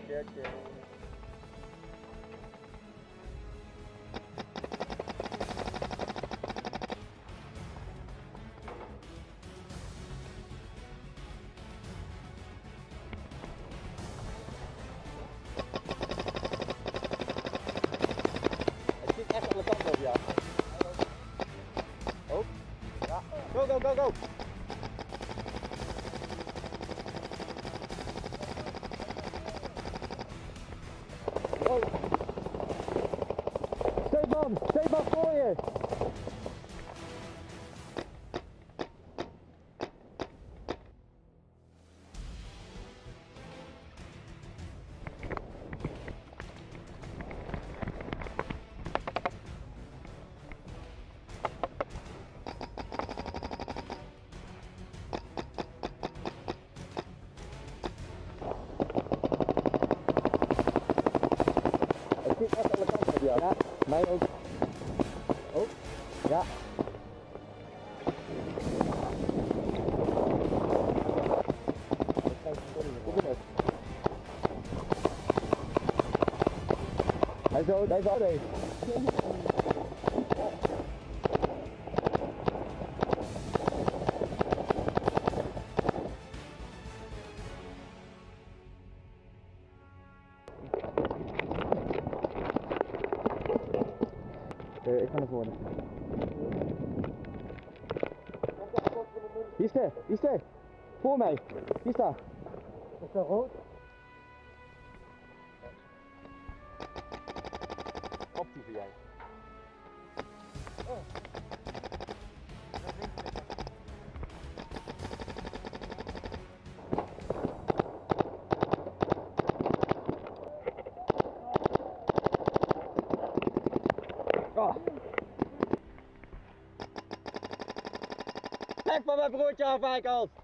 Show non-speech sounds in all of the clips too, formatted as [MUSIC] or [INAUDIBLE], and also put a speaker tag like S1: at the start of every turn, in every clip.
S1: trajectory. Go, go, go, go! Stefan, Stefan voor je. Het Hij dood, hij is dood. Eh, ik ga naar voren. Hier is de, hier is de. Voor mij. Hier staat. Is dat rood? Jij. Oh. Leg van mijn broertje af!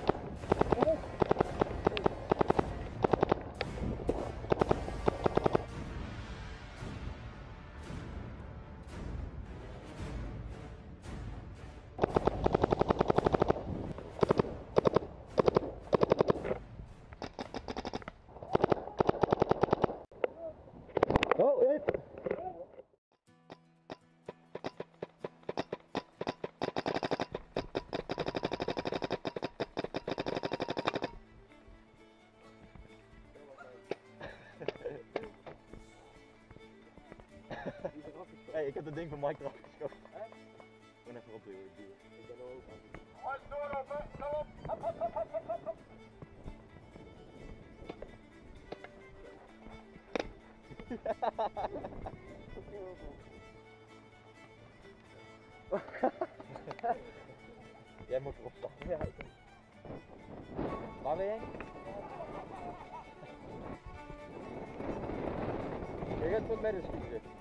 S1: Hey, ik heb dat ding van Mike eraf geschoten. Ik ben even opduwen, ik duw. Ik ben er ook aan. [LAUGHS] Jij moet erop stappen. Ja, ik... Waar ben jij? Je gaat voor het midden schieten.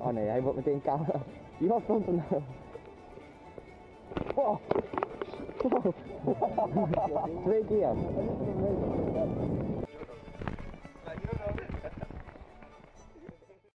S1: Oh nee, hij wordt meteen kaal. Iemand komt er nou. Twee keer.